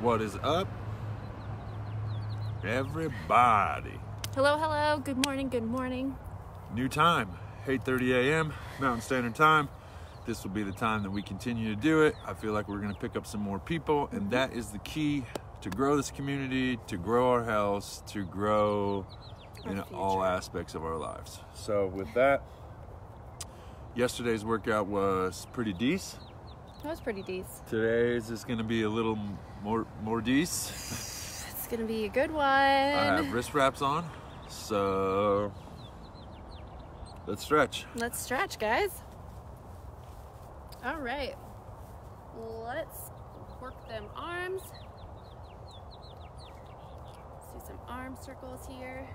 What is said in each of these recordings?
What is up, everybody? Hello, hello. Good morning, good morning. New time, 8:30 a.m. Mountain Standard Time. This will be the time that we continue to do it. I feel like we're going to pick up some more people, and mm-hmm. that is the key to grow this community, to grow our house, to grow Our in all aspects of our lives. So, with that, yesterday's workout was pretty decent. That was pretty decent. Today's is going to be a little more more decent. It's gonna be a good one. I have wrist wraps on, so let's stretch. Let's stretch, guys. All right. Let's work them arms. Let's do some arm circles here.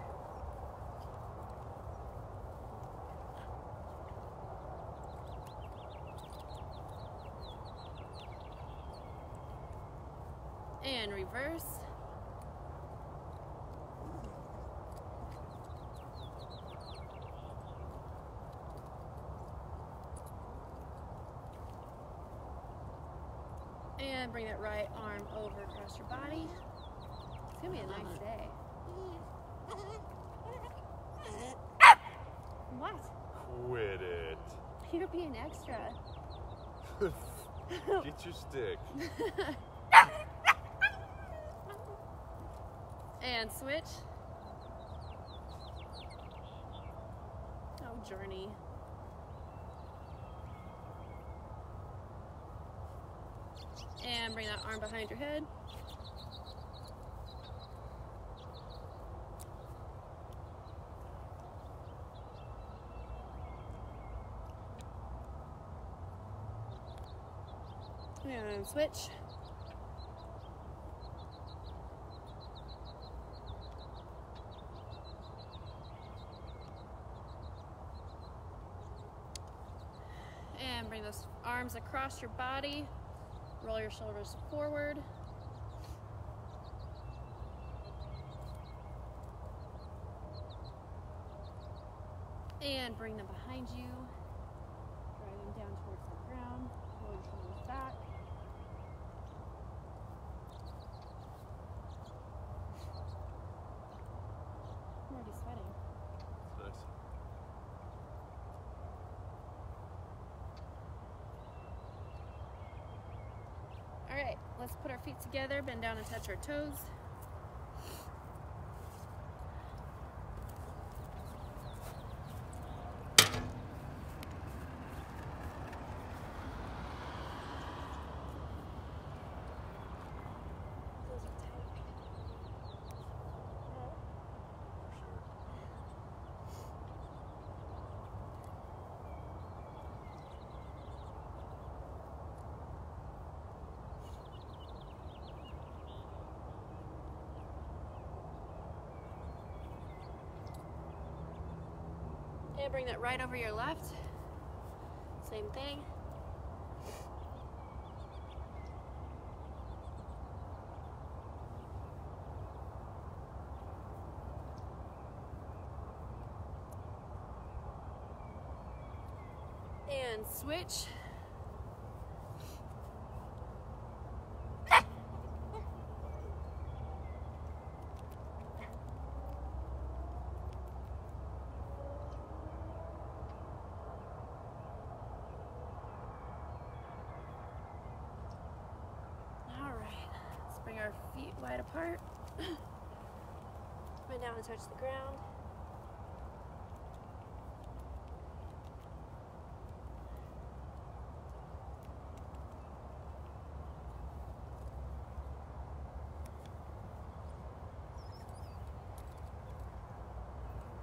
And reverse. And bring that right arm over across your body. It's gonna be a nice day. What? Quit it. You're being extra. Get your stick. And switch. Oh, journey. And bring that arm behind your head. And switch. And bring those arms across your body. Roll your shoulders forward. And bring them behind you. Drive them down towards the ground. Roll your shoulders back. I'm already sweating. All right, let's put our feet together, bend down and touch our toes. Bring that right over your left. Same thing. And switch. All right, let's bring our feet wide apart. Bend down and touch the ground.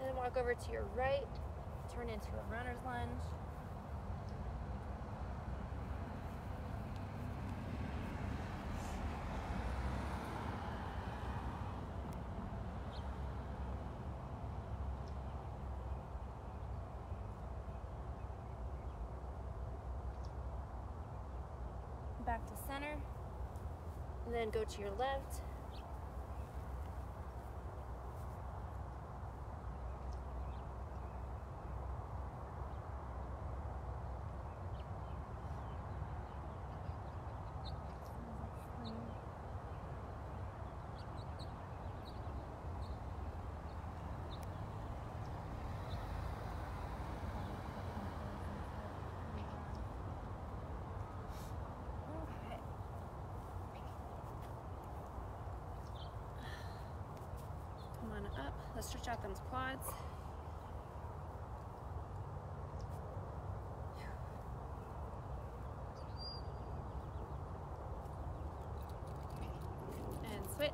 And then walk over to your right, turn into a runner's lunge. back to center, and then go to your left. Stretch out those quads. And switch.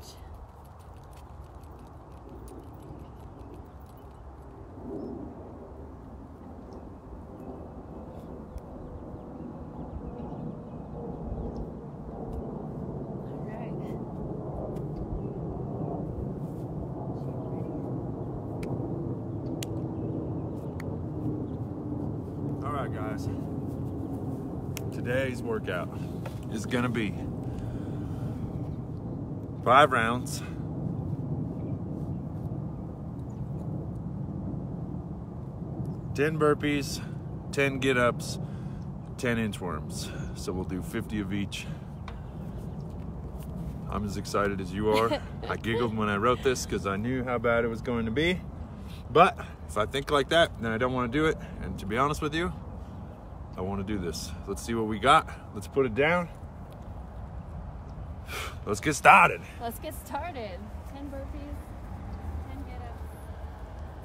All right. All right, guys. Today's workout is gonna be five rounds. Ten burpees, ten get-ups, ten inchworms. So we'll do 50 of each. I'm as excited as you are. I giggled when I wrote this because I knew how bad it was going to be. But if I think like that, then I don't want to do it. And to be honest with you, I want to do this. Let's see what we got. Let's put it down. Let's get started. Let's get started. 10 burpees, 10 get ups,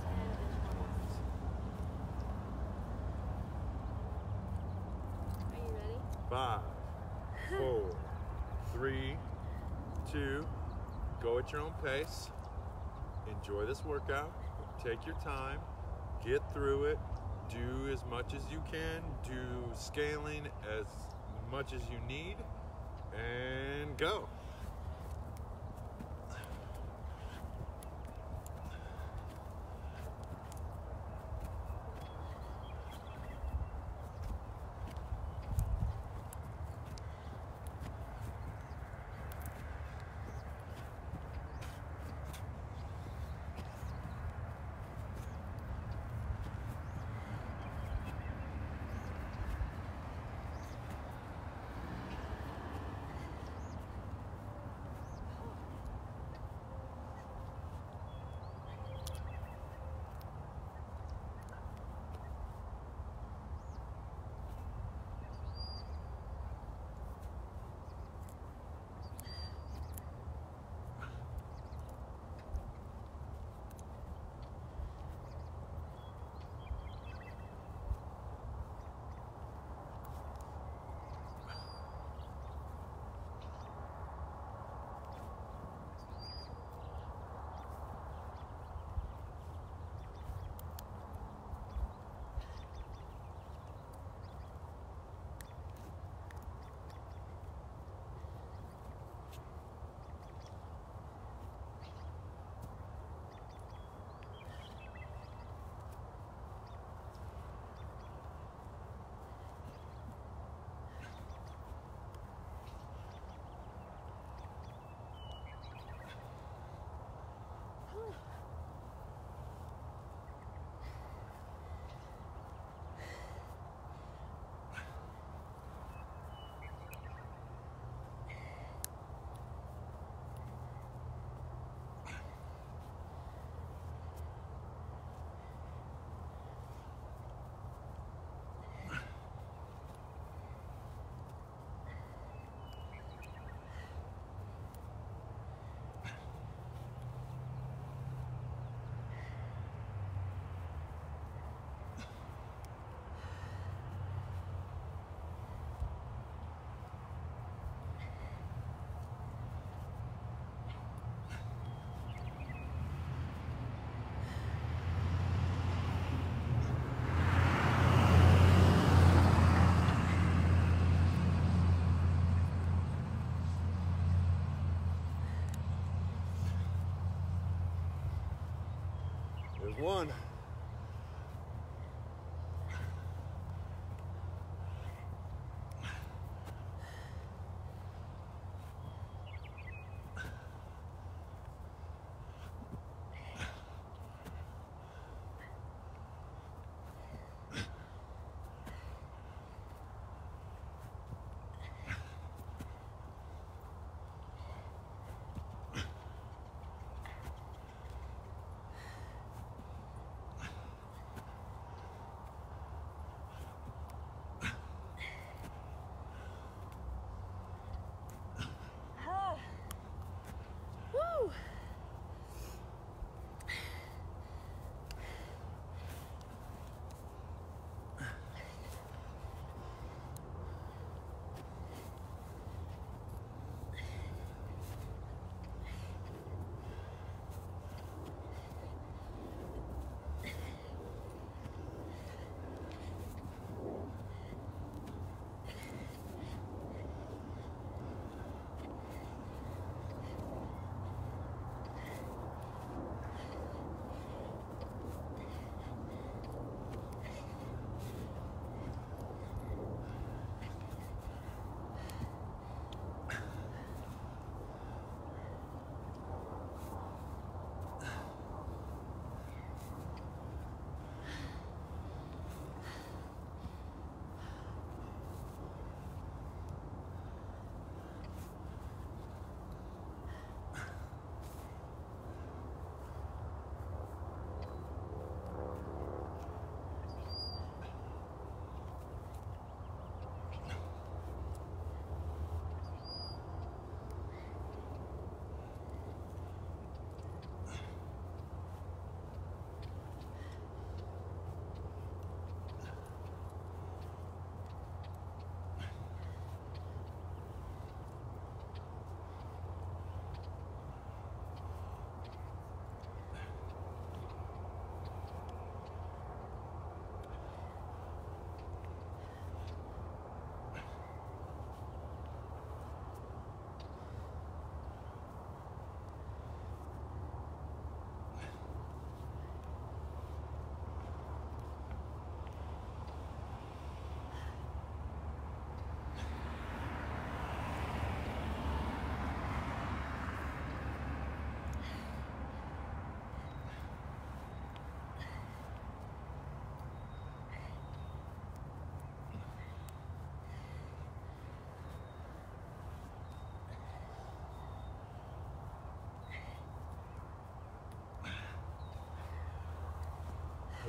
10 inchworms. Are you ready? Five, four, three, two, go at your own pace. Enjoy this workout. Take your time. Get through it. Do as much as you can. Do scaling as much as you need. And go. One.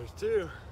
There's two.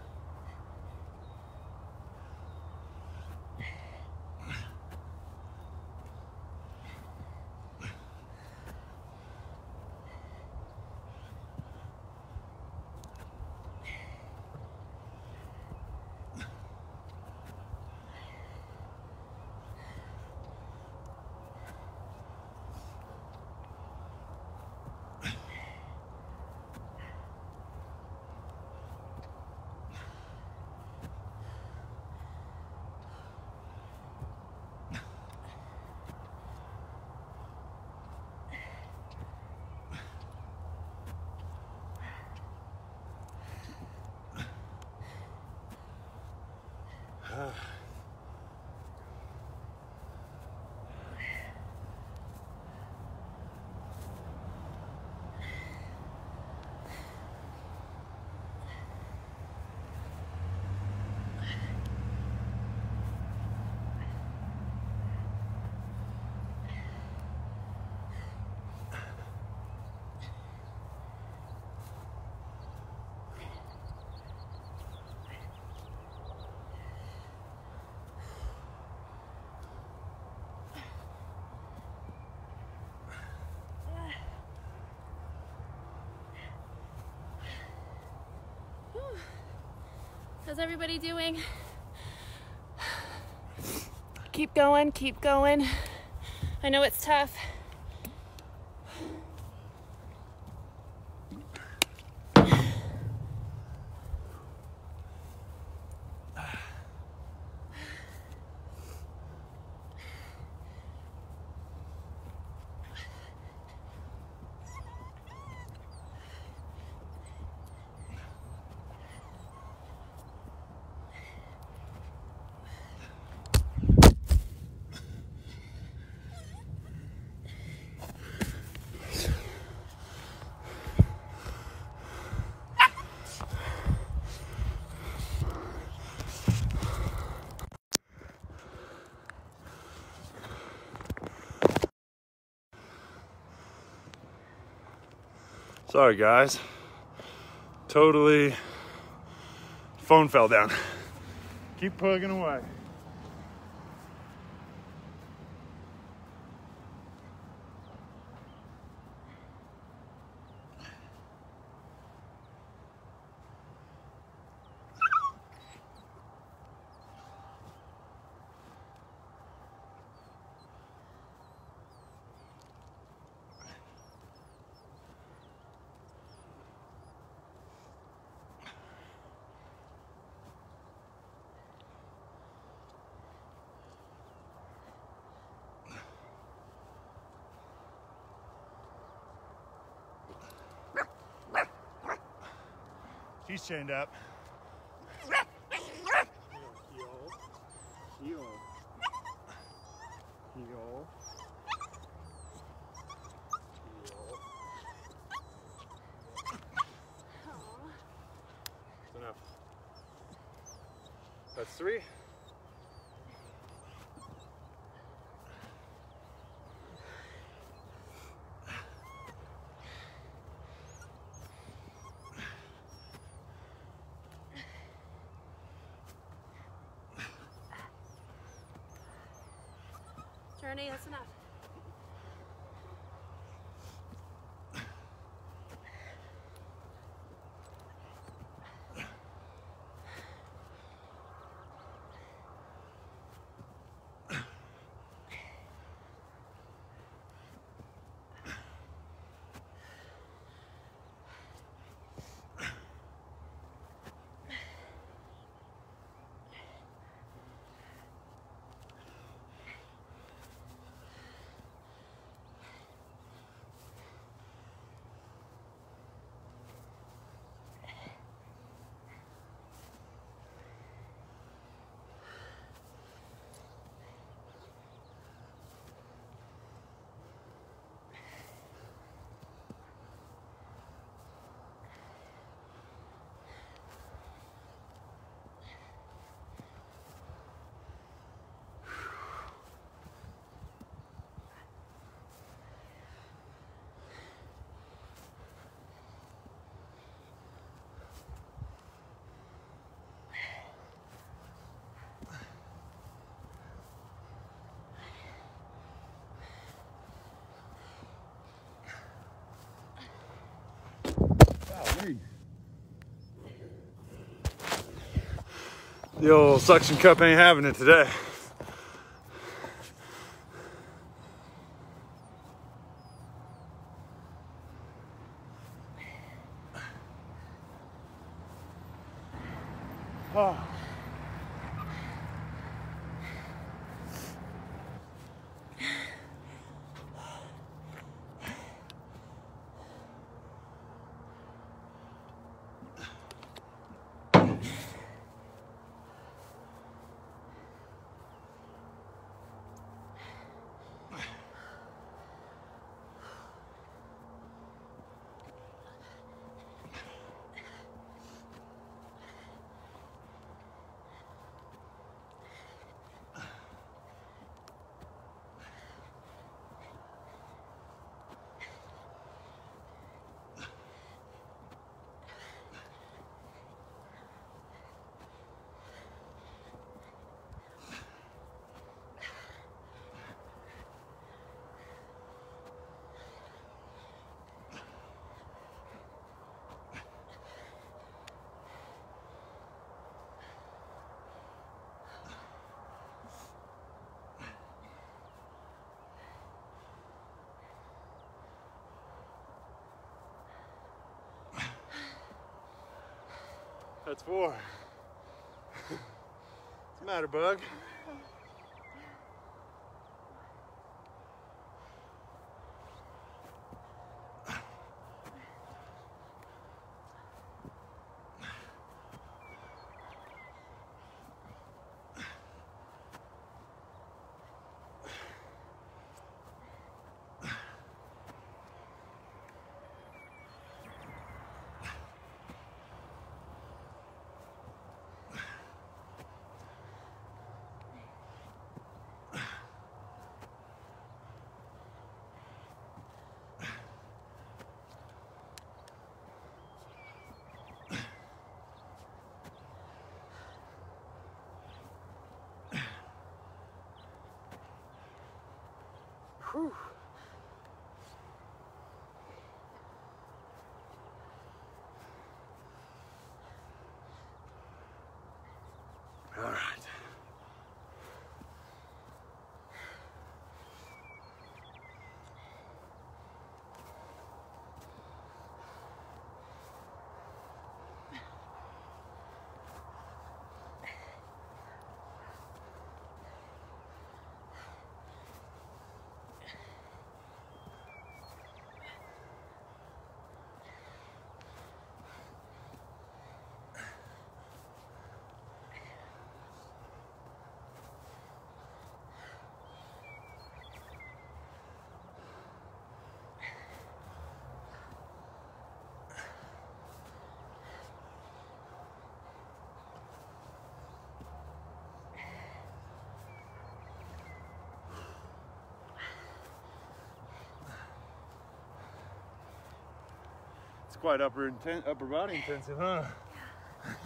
How's everybody doing? Keep going, keep going. I know it's tough. Sorry, guys. Totally. Phone fell down. Keep plugging away. He's chained up. That's three. Journey, that's enough. The old suction cup ain't having it today. Oh. That's four. What's the matter, bug? Whew. Quite upper inten- upper body intensive, huh?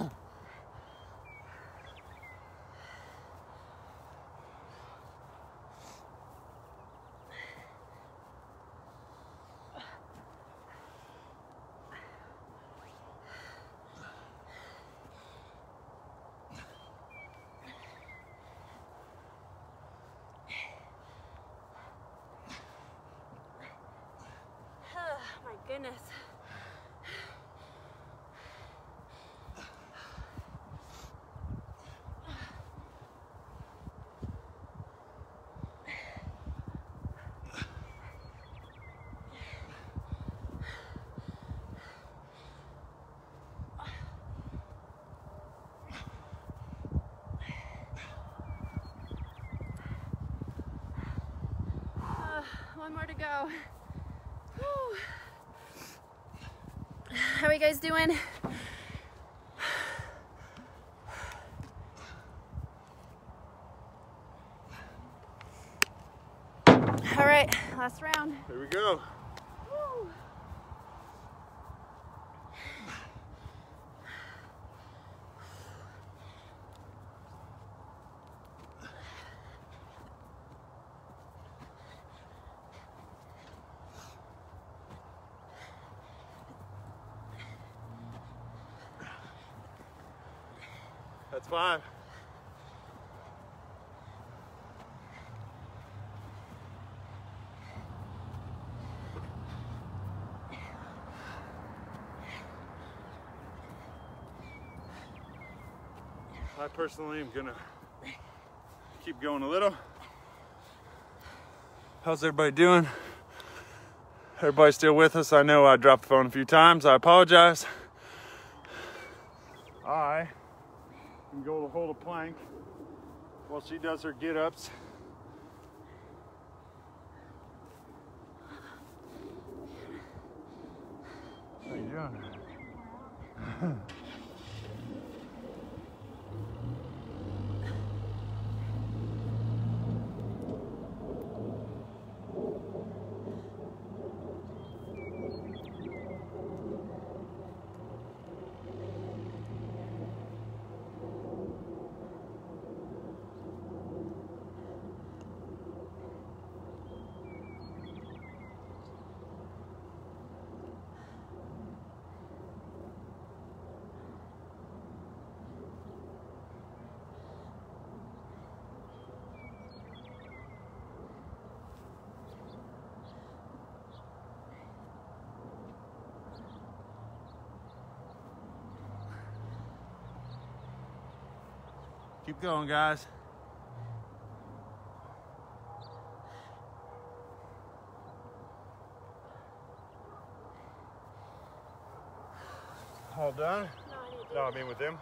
one more to go. Whew. How are you guys doing? All right, last round. Here we go. That's. I personally am gonna keep going a little. How's everybody doing? Everybody still with us? I know I dropped the phone a few times. I apologize. I can go to hold a plank while she does her get ups. How you doing? Keep going, guys. All done? No, I need to No, I mean with him.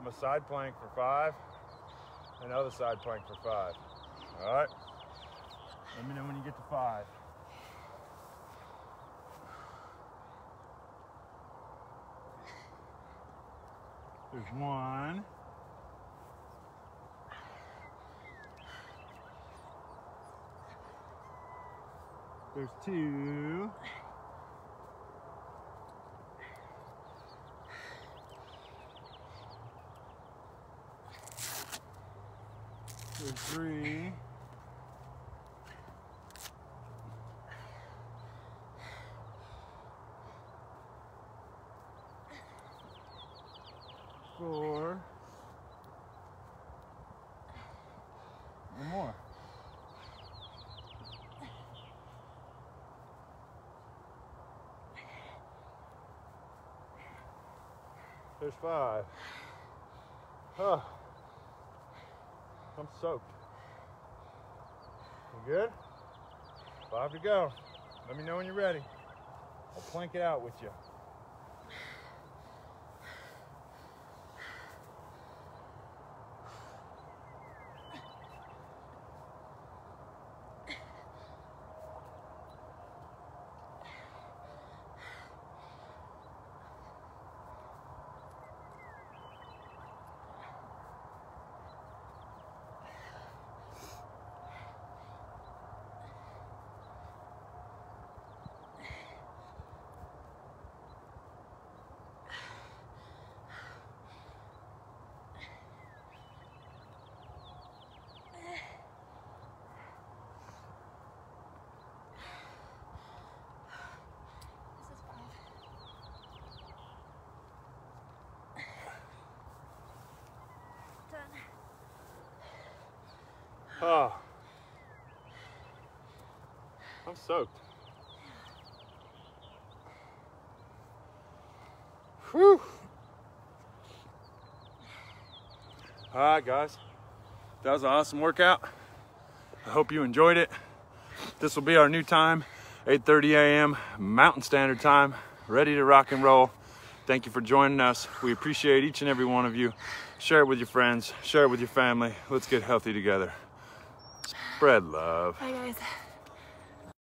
I'm a side plank for five, another side plank for five. All right? Let me know when you get to five. There's one. There's two. There's three. Four. One more. There's five. Oh. I'm soaked. You good? Five to go. Let me know when you're ready. I'll plank it out with you. This is five. Done. Oh. I'm soaked. Whew. All right, guys. That was an awesome workout. I hope you enjoyed it. This will be our new time, 8:30 a.m. Mountain Standard Time, ready to rock and roll. Thank you for joining us. We appreciate each and every one of you. Share it with your friends, share it with your family. Let's get healthy together. Spread love. Bye, guys.